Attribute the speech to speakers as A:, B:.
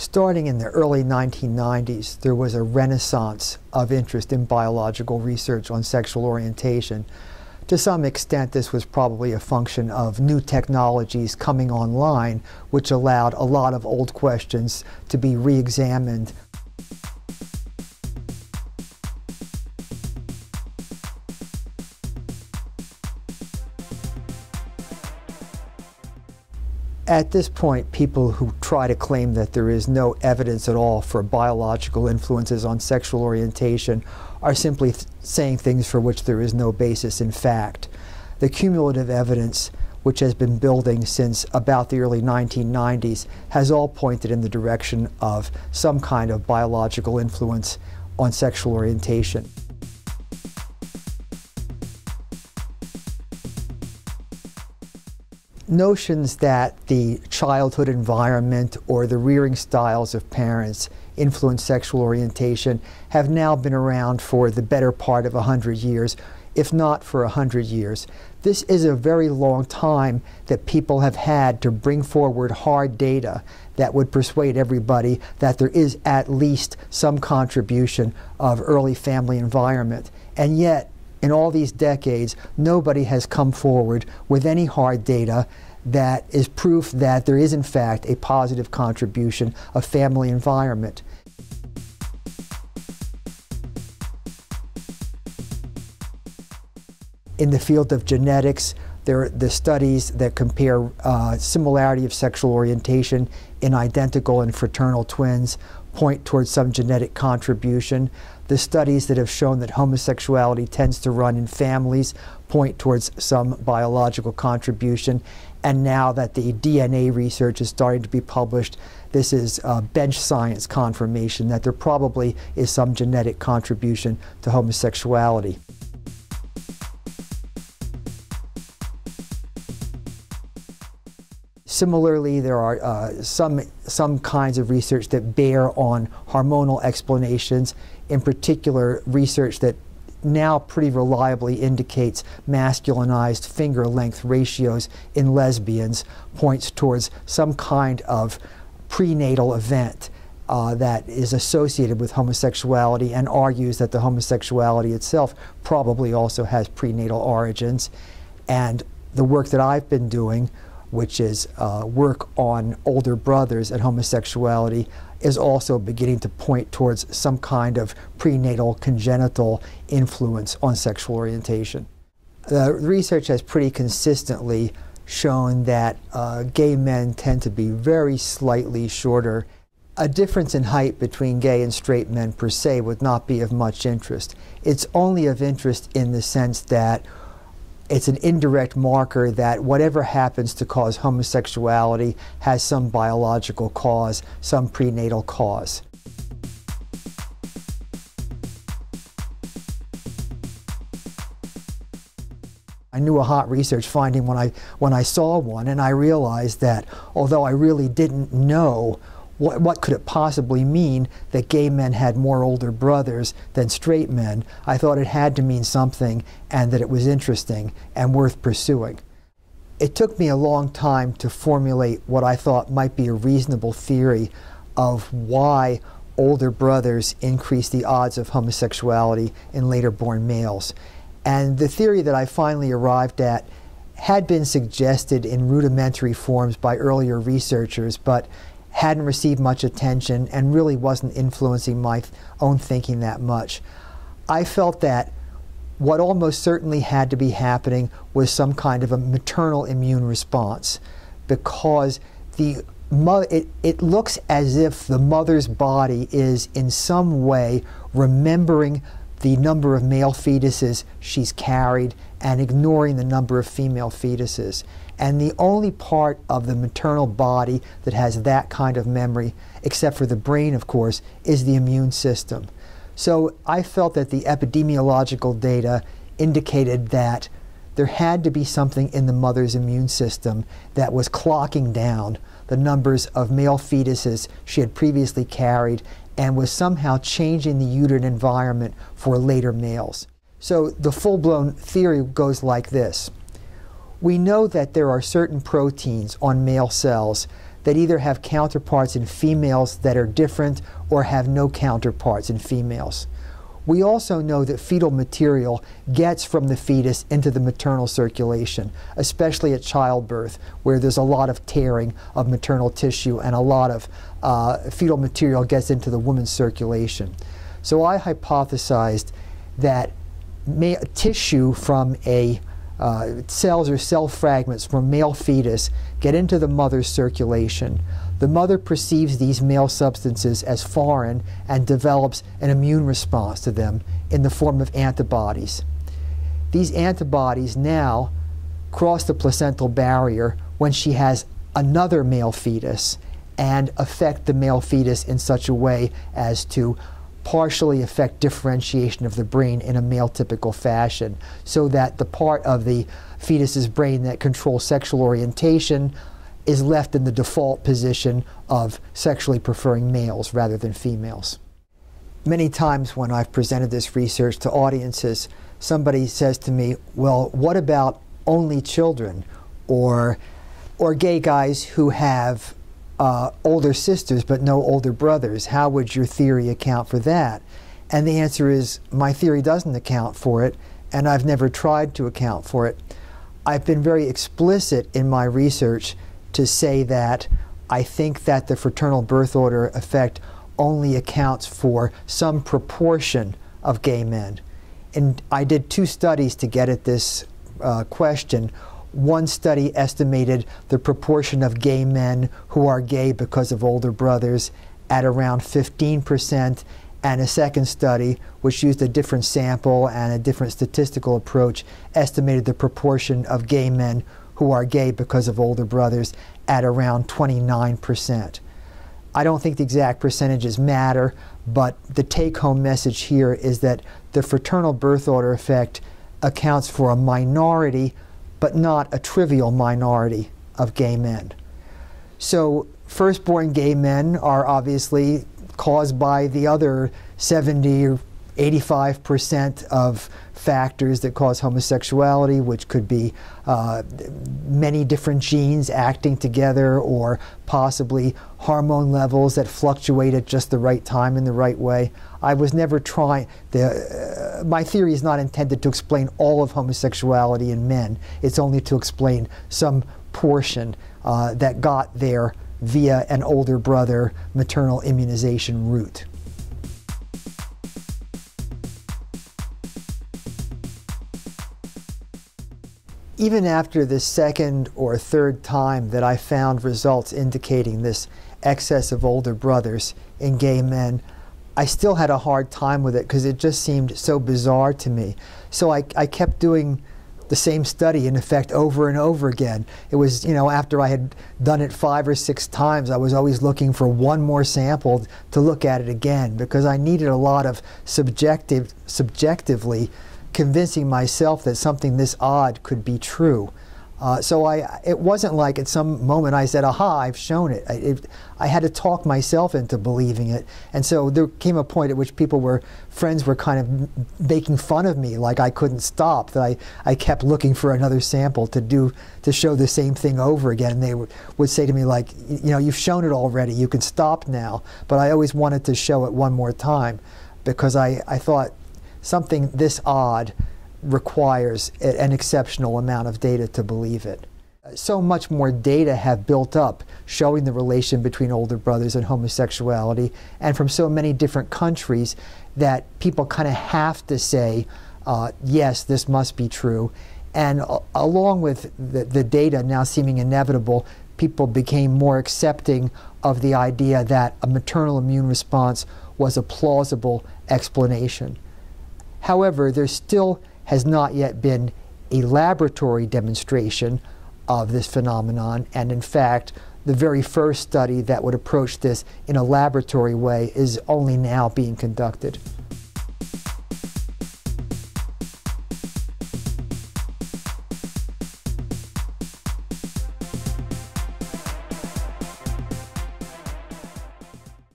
A: Starting in the early 1990s, there was a renaissance of interest in biological research on sexual orientation. To some extent, this was probably a function of new technologies coming online, which allowed a lot of old questions to be re examined At this point, people who try to claim that there is no evidence at all for biological influences on sexual orientation are simply th saying things for which there is no basis in fact. The cumulative evidence, which has been building since about the early 1990s, has all pointed in the direction of some kind of biological influence on sexual orientation. Notions that the childhood environment or the rearing styles of parents influence sexual orientation have now been around for the better part of 100 years, if not for 100 years. This is a very long time that people have had to bring forward hard data that would persuade everybody that there is at least some contribution of early family environment. And yet, in all these decades, nobody has come forward with any hard data that is proof that there is, in fact, a positive contribution of family environment. In the field of genetics, there are the studies that compare uh, similarity of sexual orientation in identical and fraternal twins point towards some genetic contribution. The studies that have shown that homosexuality tends to run in families point towards some biological contribution. And now that the DNA research is starting to be published, this is bench science confirmation that there probably is some genetic contribution to homosexuality. Similarly, there are uh, some, some kinds of research that bear on hormonal explanations, in particular, research that now pretty reliably indicates masculinized finger length ratios in lesbians, points towards some kind of prenatal event. Uh, that is associated with homosexuality and argues that the homosexuality itself probably also has prenatal origins. And the work that I've been doing which is uh, work on older brothers and homosexuality, is also beginning to point towards some kind of prenatal congenital influence on sexual orientation. The research has pretty consistently shown that uh, gay men tend to be very slightly shorter. A difference in height between gay and straight men per se would not be of much interest. It's only of interest in the sense that it's an indirect marker that whatever happens to cause homosexuality has some biological cause, some prenatal cause. I knew a hot research finding when I, when I saw one, and I realized that although I really didn't know what, what could it possibly mean that gay men had more older brothers than straight men? I thought it had to mean something and that it was interesting and worth pursuing. It took me a long time to formulate what I thought might be a reasonable theory of why older brothers increase the odds of homosexuality in later born males. And the theory that I finally arrived at had been suggested in rudimentary forms by earlier researchers, but hadn't received much attention and really wasn't influencing my own thinking that much. I felt that what almost certainly had to be happening was some kind of a maternal immune response because the it, it looks as if the mother's body is in some way remembering the number of male fetuses she's carried and ignoring the number of female fetuses. And the only part of the maternal body that has that kind of memory, except for the brain, of course, is the immune system. So I felt that the epidemiological data indicated that there had to be something in the mother's immune system that was clocking down the numbers of male fetuses she had previously carried and was somehow changing the uterine environment for later males. So the full blown theory goes like this we know that there are certain proteins on male cells that either have counterparts in females that are different or have no counterparts in females. We also know that fetal material gets from the fetus into the maternal circulation, especially at childbirth, where there's a lot of tearing of maternal tissue and a lot of uh, fetal material gets into the woman's circulation. So I hypothesized that tissue from a uh, cells or cell fragments from male fetus get into the mother's circulation. The mother perceives these male substances as foreign and develops an immune response to them in the form of antibodies. These antibodies now cross the placental barrier when she has another male fetus and affect the male fetus in such a way as to partially affect differentiation of the brain in a male typical fashion so that the part of the fetus's brain that controls sexual orientation is left in the default position of sexually preferring males rather than females. Many times when I've presented this research to audiences, somebody says to me, well, what about only children or, or gay guys who have uh, older sisters but no older brothers. How would your theory account for that? And the answer is my theory doesn't account for it, and I've never tried to account for it. I've been very explicit in my research to say that I think that the fraternal birth order effect only accounts for some proportion of gay men. And I did two studies to get at this uh, question. One study estimated the proportion of gay men who are gay because of older brothers at around 15%, and a second study, which used a different sample and a different statistical approach, estimated the proportion of gay men who are gay because of older brothers at around 29%. I don't think the exact percentages matter, but the take home message here is that the fraternal birth order effect accounts for a minority but not a trivial minority of gay men. So, firstborn gay men are obviously caused by the other 70 or 85% of factors that cause homosexuality, which could be uh, many different genes acting together or possibly hormone levels that fluctuate at just the right time in the right way. I was never trying, the, uh, my theory is not intended to explain all of homosexuality in men. It's only to explain some portion uh, that got there via an older brother maternal immunization route. Even after the second or third time that I found results indicating this excess of older brothers in gay men, I still had a hard time with it because it just seemed so bizarre to me. So I, I kept doing the same study in effect over and over again. It was, you know, after I had done it five or six times, I was always looking for one more sample to look at it again because I needed a lot of subjective, subjectively convincing myself that something this odd could be true. Uh, so I, it wasn't like at some moment I said, aha, I've shown it. I, it. I, had to talk myself into believing it. And so there came a point at which people were, friends were kind of making fun of me, like I couldn't stop, that I, I kept looking for another sample to do, to show the same thing over again. And they would say to me like, you know, you've shown it already, you can stop now. But I always wanted to show it one more time because I, I thought something this odd requires an exceptional amount of data to believe it. So much more data have built up showing the relation between older brothers and homosexuality, and from so many different countries that people kind of have to say, uh, yes, this must be true. And uh, along with the, the data now seeming inevitable, people became more accepting of the idea that a maternal immune response was a plausible explanation. However, there still has not yet been a laboratory demonstration of this phenomenon, and in fact, the very first study that would approach this in a laboratory way is only now being conducted.